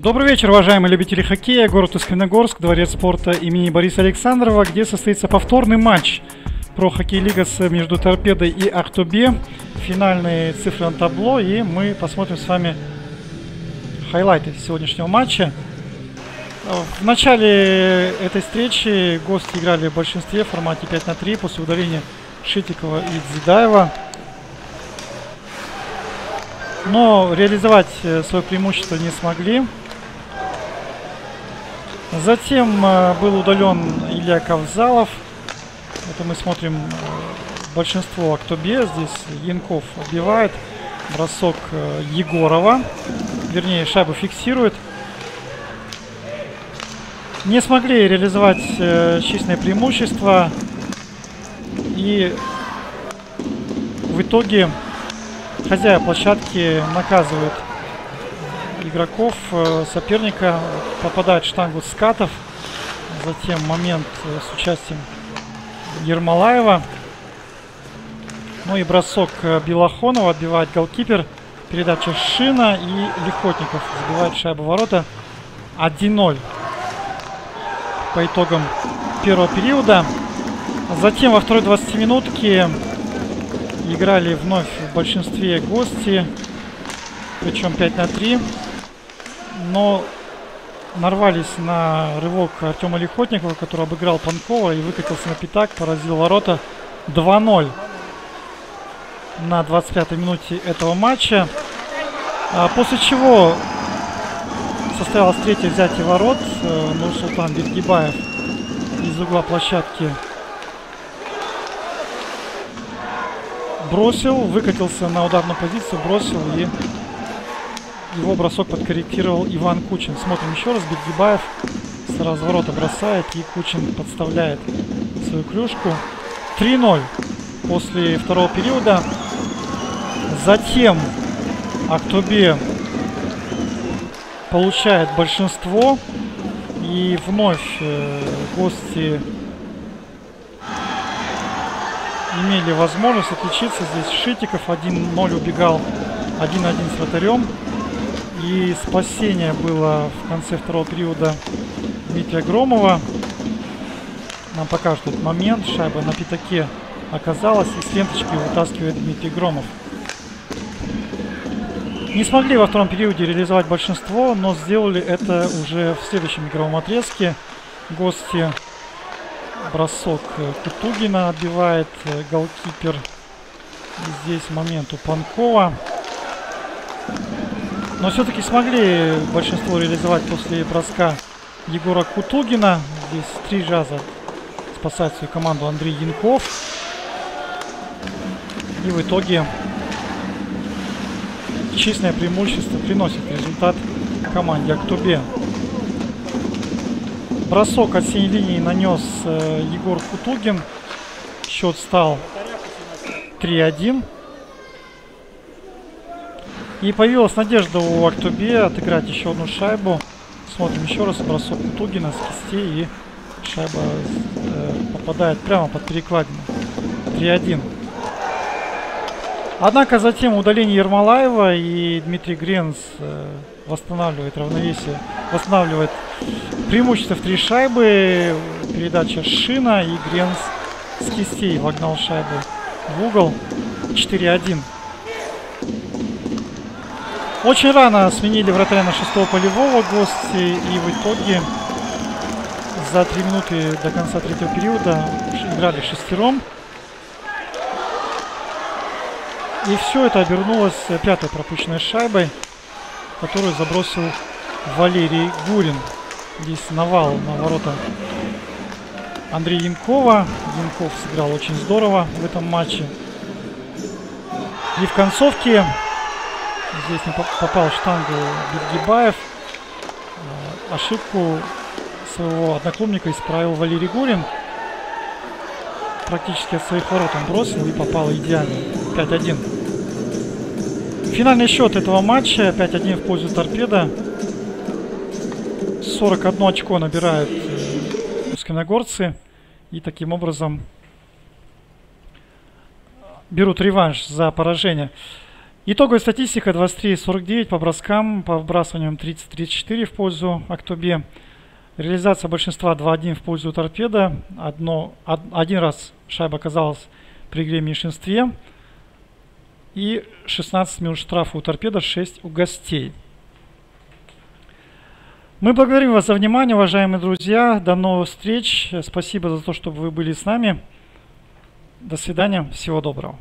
Добрый вечер, уважаемые любители хоккея. Город Искреногорск, дворец спорта имени Бориса Александрова, где состоится повторный матч про хоккей лига между Торпедой и Ахтубе. Финальные цифры на табло, и мы посмотрим с вами хайлайты сегодняшнего матча. В начале этой встречи гости играли в большинстве в формате 5 на 3 после удаления Шитикова и Дзидаева. Но реализовать э, свое преимущество не смогли. Затем э, был удален Илья Ковзалов. Это мы смотрим э, большинство Актобе. Здесь Янков отбивает. Бросок э, Егорова. Вернее, шайбу фиксирует. Не смогли реализовать численное преимущество. И в итоге хозяева площадки наказывают игроков э, соперника попадает штангу скатов. Затем момент э, с участием Ермолаева. Ну и бросок э, Белохонова отбивает голкипер. Передача Шина и Лихотников забивает шайбу ворота. 1-0 по итогам первого периода. Затем во второй 20 минутке играли вновь в большинстве гости. Причем 5 на 3 но нарвались на рывок Артема Лихотникова, который обыграл Панкова и выкатился на пятак, поразил ворота 2-0 на 25-й минуте этого матча. А после чего состоялось третье взятие ворот. Э, Нурсултан Бергибаев из угла площадки бросил, выкатился на ударную позицию, бросил и его бросок подкорректировал Иван Кучин. Смотрим еще раз. Бедгибаев с разворота бросает. И Кучин подставляет свою клюшку. 3-0 после второго периода. Затем Актобе получает большинство. И вновь э, гости имели возможность отличиться. Здесь Шитиков 1-0 убегал 1-1 с вратарем. И спасение было в конце второго периода Дмитрия Громова. Нам покажут этот момент. Шайба на пятаке оказалась. И с ленточки вытаскивает Дмитрий Громов. Не смогли во втором периоде реализовать большинство, но сделали это уже в следующем игровом отрезке. Гости бросок Кутугина отбивает э, голкипер. И здесь момент у Панкова. Но все-таки смогли большинство реализовать после броска Егора Кутугина. Здесь три раза спасает свою команду Андрей Янков. И в итоге численное преимущество приносит результат команде Актобе. Бросок от синей линии нанес э, Егор Кутугин. Счет стал 3-1. И появилась надежда у Актубе отыграть еще одну шайбу. Смотрим еще раз бросок Тугина с кисти и шайба э, попадает прямо под перекладину. 3-1. Однако затем удаление Ермолаева и Дмитрий Гренц э, восстанавливает равновесие, восстанавливает преимущество в три шайбы. Передача Шина и Гренц с кистей вогнал шайбу в угол. 4-1. Очень рано сменили вратаря на шестого полевого гости. И в итоге за три минуты до конца третьего периода играли шестером. И все это обернулось пятой пропущенной шайбой, которую забросил Валерий Гурин. Здесь навал на ворота Андрея Янкова. Янков сыграл очень здорово в этом матче. И в концовке Здесь не попал в штангу Бедгибаев. А, ошибку своего одноклубника исправил Валерий Гурин. Практически от своих ворот он бросил и попал идеально. 5-1. Финальный счет этого матча 5-1 в пользу торпеда. 41 очко набирают э, ускиногорцы. И таким образом берут реванш за поражение. Итоговая статистика 23-49 по броскам, по вбрасываниям 30-34 в пользу Актобе. Реализация большинства 2-1 в пользу торпеда. Одно, один раз шайба оказалась при игре в меньшинстве. И 16 минут штрафа у торпеда, 6 у гостей. Мы благодарим вас за внимание, уважаемые друзья. До новых встреч. Спасибо за то, что вы были с нами. До свидания. Всего доброго.